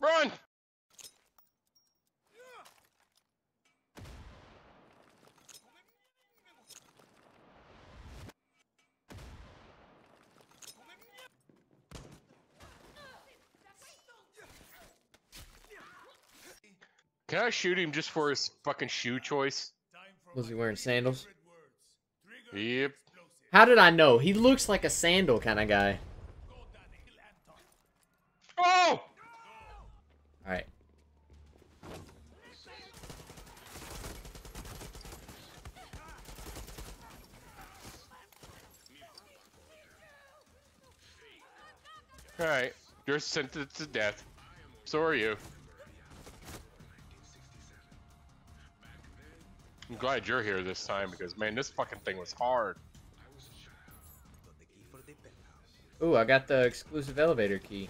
Run! Can I shoot him just for his fucking shoe choice? Was he wearing sandals? Yep. How did I know? He looks like a sandal kind of guy. Oh! Alright. Alright. You're sentenced to death. So are you. I'm glad you're here this time because, man, this fucking thing was hard. Ooh, I got the exclusive elevator key.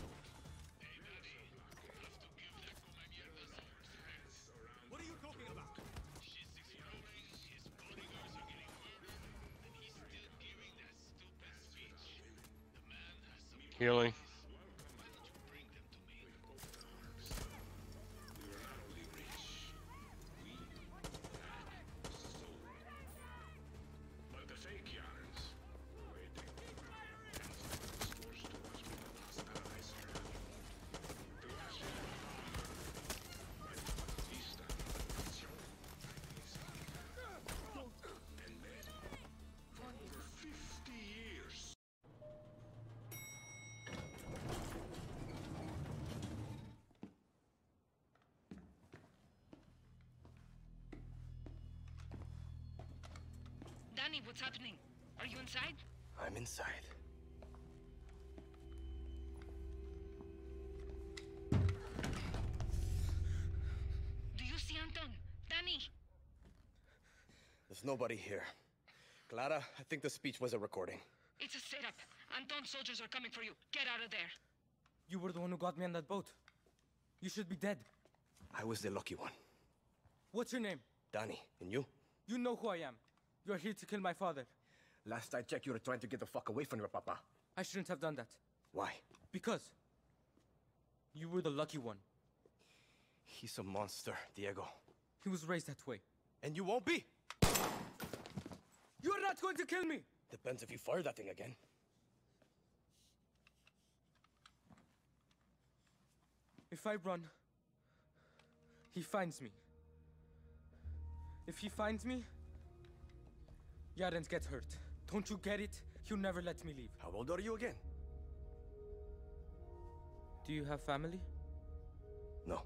Healing. Dani, what's happening? Are you inside? I'm inside. Do you see Anton? Dani! There's nobody here. Clara, I think the speech was a recording. It's a setup. Anton's soldiers are coming for you. Get out of there. You were the one who got me on that boat. You should be dead. I was the lucky one. What's your name? Dani, and you? You know who I am. You're here to kill my father. Last I checked, you were trying to get the fuck away from your papa. I shouldn't have done that. Why? Because you were the lucky one. He's a monster, Diego. He was raised that way. And you won't be! You're not going to kill me! Depends if you fire that thing again. If I run, he finds me. If he finds me, Yarans gets hurt. Don't you get it? He'll never let me leave. How old are you again? Do you have family? No.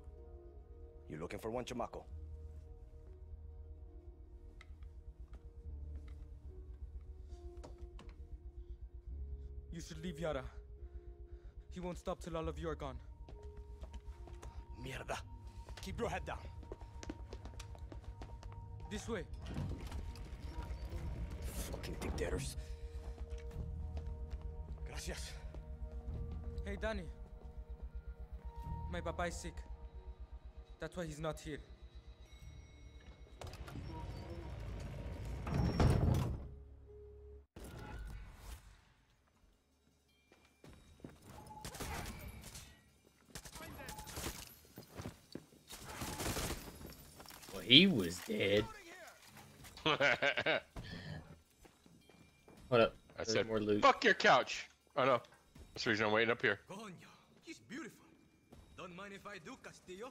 You're looking for one, Chamaco? You should leave Yara. He won't stop till all of you are gone. Mierda. Keep your head down. This way. Fucking dictators. Gracias. Hey, Dani. My papa is sick. That's why he's not here. Well, he was dead. I What up? There's said, more loot. fuck your couch. Oh no. That's the reason I'm waiting up here. Coño, he's beautiful. Don't mind if I do, Castillo.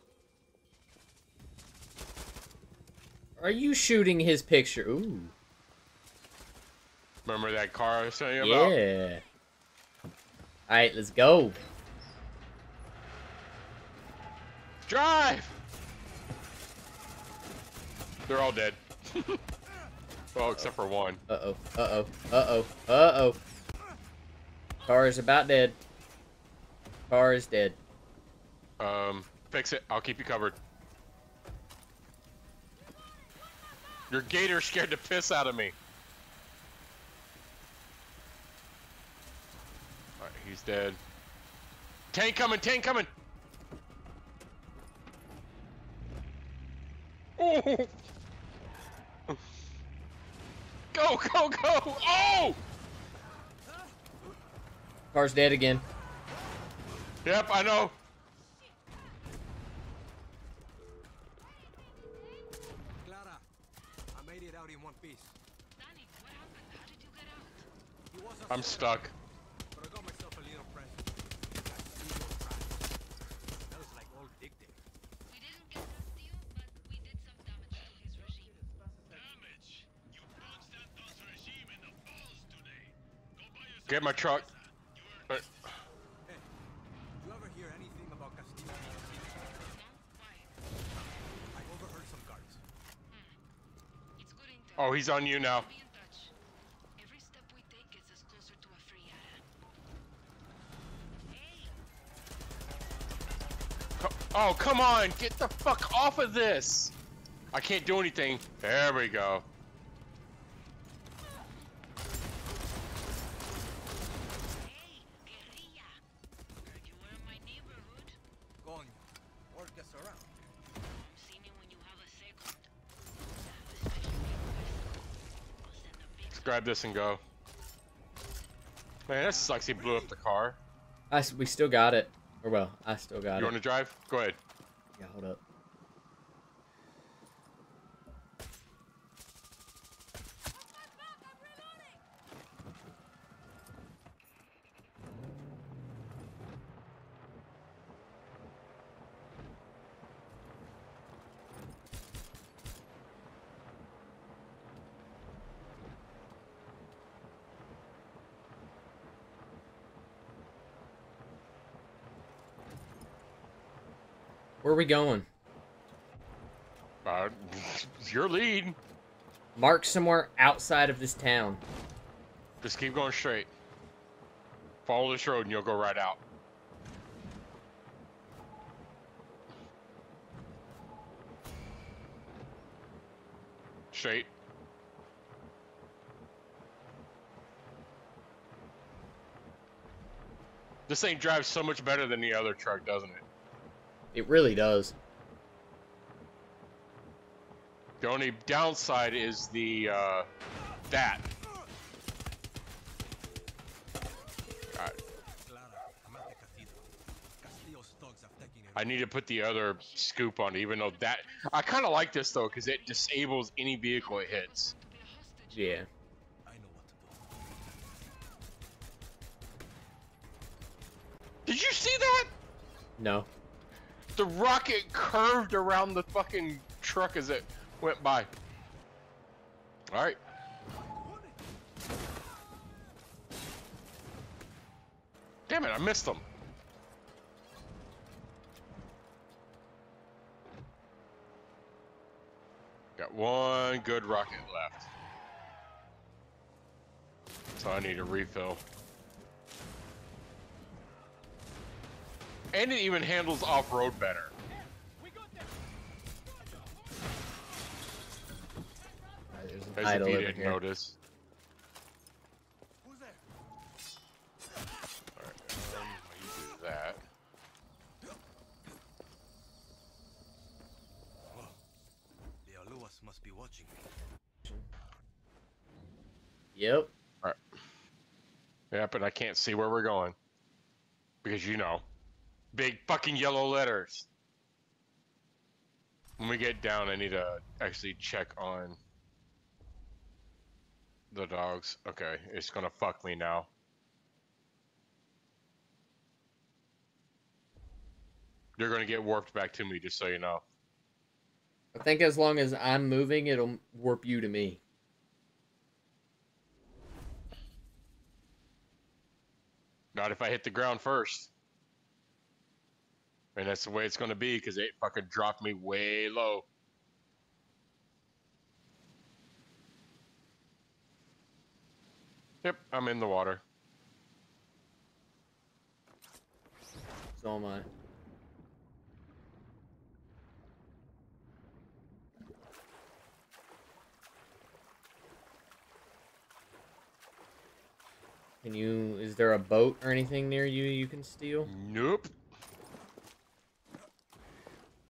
Are you shooting his picture? Ooh. Remember that car I was telling you about? Yeah. Alright, let's go. Drive! They're all dead. well, except for one. Uh-oh. Uh-oh. Uh-oh. Uh-oh. Car is about dead. Car is dead. Um, fix it. I'll keep you covered. Your gator scared the piss out of me. Alright, he's dead. Tank coming, tank coming! Oh! Go, go! Oh! Car's dead again. Yep, I know. Clara, I made it out in one piece. I'm stuck. Get my truck. You ever hear anything about Castillo? I overheard some guards. Oh, he's on you now. Oh, come on! Get the fuck off of this! I can't do anything. There we go. hey, guerrilla. Heard you were in my neighborhood. Coño, word gets around. Come see me when you have a second. I have a special request. I'll send a big Let's grab this and go. Man, that sucks. He blew up the car. I we still got it. Or well, I still got You it. You want to drive? Go ahead. Yeah, hold up. Where are we going? Uh, your lead. Mark somewhere outside of this town. Just keep going straight. Follow this road and you'll go right out. Straight. This thing drives so much better than the other truck, doesn't it? It really does. The only downside is the uh, that. Alright, I'm at the cathedral. Castillo's thugs have taken it. I need to put the other scoop on, even though that I kind of like this though, because it disables any vehicle it hits. to be a hostage. Yeah. I know what to do. Did you see that? No. The rocket curved around the fucking truck as it went by. All right. Damn it! I missed them. Got one good rocket left. So I need a refill. And it even handles off-road better. Alright, there's an As if idol you over didn't here. notice. Who's there? Alright, um, you do that. Whoa. The Aluas must be watching me. Yep. Yep, and I can't see where we're going. Because you know. Big fucking yellow letters. When we get down, I need to actually check on the dogs. Okay, it's gonna fuck me now. You're gonna get warped back to me, just so you know. I think as long as I'm moving, it'll warp you to me. Not if I hit the ground first. And that's the way it's gonna be, because they fucking dropped me way low. Yep, I'm in the water. So am I. Can you? Is there a boat or anything near you you can steal? Nope.